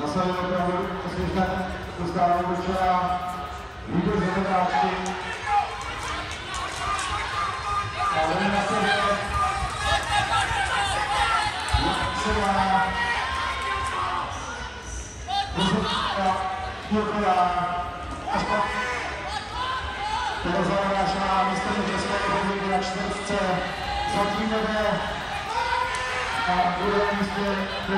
Zase je opravdu svěžné, dostávají do včera výbor ze zatáčky. A jdeme na sebe. Třeba Jurková, až pak Tereza Janášová, místní České republiky na čtvrtce, zatím vede a bude na